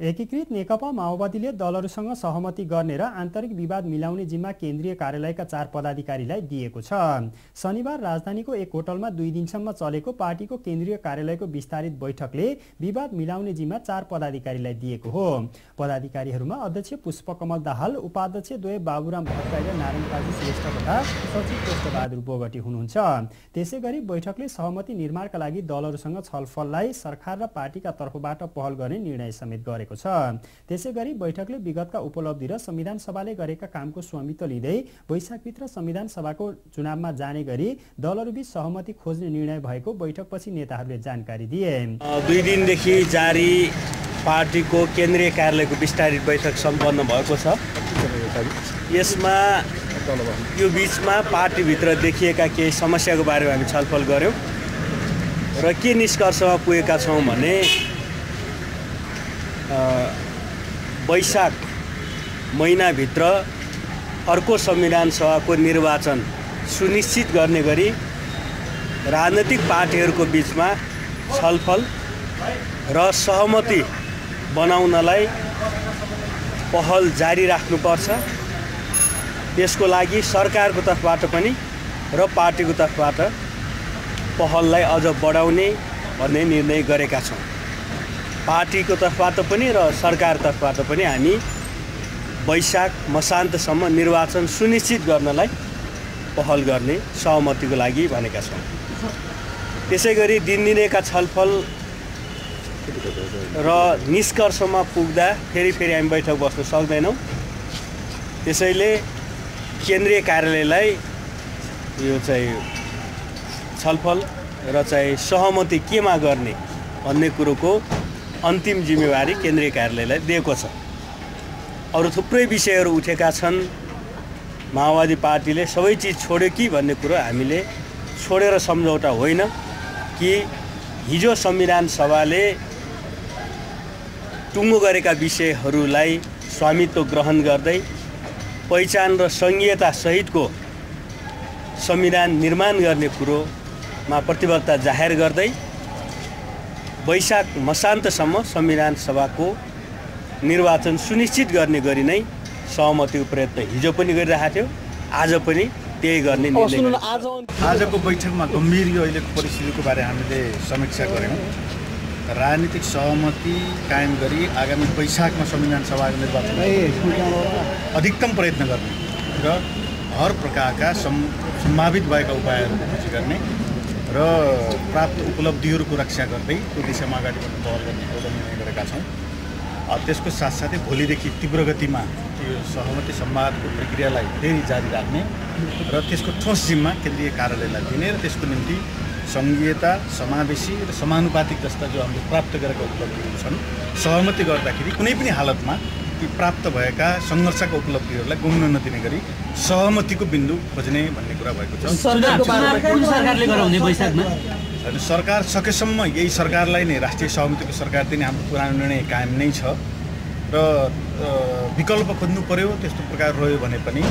एकीकृत नेकपा माओवादीले दलहरूसँग सहमति गर्ने र आन्तरिक विवाद मिलाउने जिम्मा केन्द्रीय कार्यालयका चार पदाधिकारीलाई दिएको छ। शनिबार राजधानीको एक होटलमा दुई दिनसम्म चलेको पार्टीको केन्द्रीय कार्यालयको विस्तारित बैठकले विवाद मिलाउने जिम्मा चार पदाधिकारीलाई दिएको हो। पदाधिकारीहरूमा अध्यक्ष पुष्पकमल दाहाल उपाध्यक्ष द्वय बाबुराम भट्टराई र नारायण काजी श्रेष्ठ तथा सचिव कृष्णबहादुर बोगटी हुनुहुन्छ। त्यसै गरी बैठकले सहमति निर्माणका लागि दलहरूसँग छलफललाई सरकार र पार्टीका तर्फबाट पहल गर्ने निर्णय समेत गरेको गरेको छ। त्यसै गरी बैठकले विगतका उपलब्धि र संविधान सभाले गरेका कामको स्वामित्व लिँदै वैशाखभित्र संविधान सभाको चुनावमा जाने गरी दलहरूबीच सहमति खोज्ने निर्णय भएको बैठकपछि नेताहरूले जानकारी दिए। दुई दिनदेखि जारी पार्टीको केन्द्रीय कार्यालयको विस्तारित बैठक सम्पन्न भएको छ। यसमा यो बिचमा पार्टीभित्र देखिएका केही समस्याको बारेमा हामी छलफल गऱ्यौँ। र के निष्कर्षमा पुगेका छौँ भने वैशाख महिनाभित्र अर्को संविधान सभाको निर्वाचन सुनिश्चित गर्ने गरी राजनैतिक पार्टीहरूको बिचमा छलफल र सहमति बनाउनलाई पहल जारी राख्नुपर्छ। त्यसको लागि सरकारको तर्फबाट पनि र पार्टीको तर्फबाट पहललाई अझ बढाउने भन्ने निर्णय गरेका छौँ। पार्टीको तर्फबाट पनि र सरकार तर्फबाट पनि हामी वैशाख मसान्तसम्म निर्वाचन सुनिश्चित गर्नलाई पहल गर्ने सहमतिको लागि भनेका छौँ। त्यसै गरी दिनदिनैका छलफल र निष्कर्षमा पुग्दा फेरि फेरि हामी बैठक बस्न सक्दैनौँ। त्यसैले केन्द्रीय कार्यालयलाई यो चाहिँ छलफल र चाहिँ सहमति केमा गर्ने भन्ने कुरोको अन्तिम जिम्मेवारी केन्द्रीय कार्यालयलाई दिएको छ। अरू थुप्रै विषयहरू उठेका छन्। माओवादी पार्टीले सबै चिज छोड्यो कि भन्ने कुरो हामीले छोडेर सम्झौता होइन कि हिजो संविधान सभाले टुङ्गो गरेका विषयहरूलाई स्वामित्व ग्रहण गर्दै पहिचान र सङ्घीयता सहितको संविधान निर्माण गर्ने कुरोमा प्रतिबद्धता जाहेर गर्दै वैशाख मसान्तसम्म संविधान सभाको निर्वाचन सुनिश्चित गर्ने गरी नै सहमतिको प्रयत्न हिजो पनि गरिरहेको थियो आज पनि त्यही गर्ने आजको बैठकमा गम्भीर यो अहिलेको परिस्थितिको बारे हामीले समीक्षा गऱ्यौँ। राजनीतिक सहमति कायम गरी आगामी वैशाखमा संविधान सभाको निर्वाचन अधिकतम प्रयत्न गर्ने र हर प्रकारका सम्भावित भएका उपायहरू खोजी गर्ने र प्राप्त उपलब्धिहरूको रक्षा गर्दै त्यो दिशामा अगाडि बढ्नु पहल गर्ने एउटा निर्णय गरेका छौँ। त्यसको साथसाथै भोलिदेखि तीव्र गतिमा यो सहमति सम्वादको प्रक्रियालाई फेरि जारी राख्ने र त्यसको ठोस जिम्मा केन्द्रीय कार्यालयलाई दिने र त्यसको निम्ति सङ्घीयता समावेशी र समानुपातिक जस्ता जो हामीले प्राप्त गरेका उपलब्धिहरू छन्। सहमति गर्दाखेरि कुनै पनि हालतमा ती प्राप्त भएका सङ्घर्षका उपलब्धिहरूलाई गुम्न नदिने गरी सहमतिको बिन्दु खोज्ने भन्ने कुरा भएको छ। होइन सरकार सकेसम्म यही सरकारलाई नै राष्ट्रिय सहमतिको सरकार दिने हाम्रो पुरानो निर्णय कायम नै छ। र विकल्प खोज्नु पर्यो त्यस्तो प्रकार रह्यो भने पनि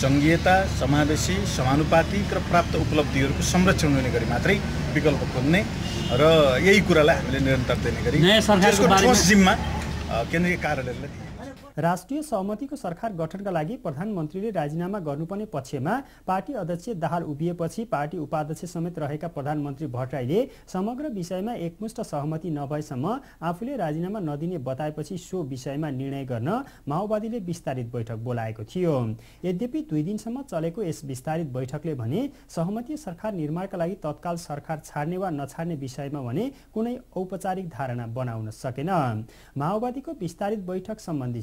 सङ्घीयता समावेशी समानुपातिक र प्राप्त उपलब्धिहरूको संरक्षण हुने गरी मात्रै विकल्प खोज्ने र यही कुरालाई हामीले निरन्तर दिने गरी त्यसको ठोस जिम्मा केन्द्रीय कार्यालयलाई राष्ट्रिय सहमतिको सरकार गठनका लागि प्रधानमन्त्रीले राजीनामा गर्नुपर्ने पक्षमा पार्टी अध्यक्ष दाहाल उभिएपछि पार्टी उपाध्यक्ष समेत रहेका प्रधानमन्त्री भट्टराईले समग्र विषयमा एकमुष्ट सहमति नभएसम्म आफूले राजीनामा नदिने बताएपछि सो विषयमा निर्णय गर्न माओवादीले विस्तारित बैठक बोलाएको थियो। यद्यपि दुई दिनसम्म चलेको यस विस्तारित बैठकले भने सहमति सरकार निर्माणका लागि तत्काल सरकार छाड्ने वा नछाड्ने विषयमा भने कुनै औपचारिक धारणा बनाउन सकेन। माओवादीको विस्तारित बैठक सम्बन्धी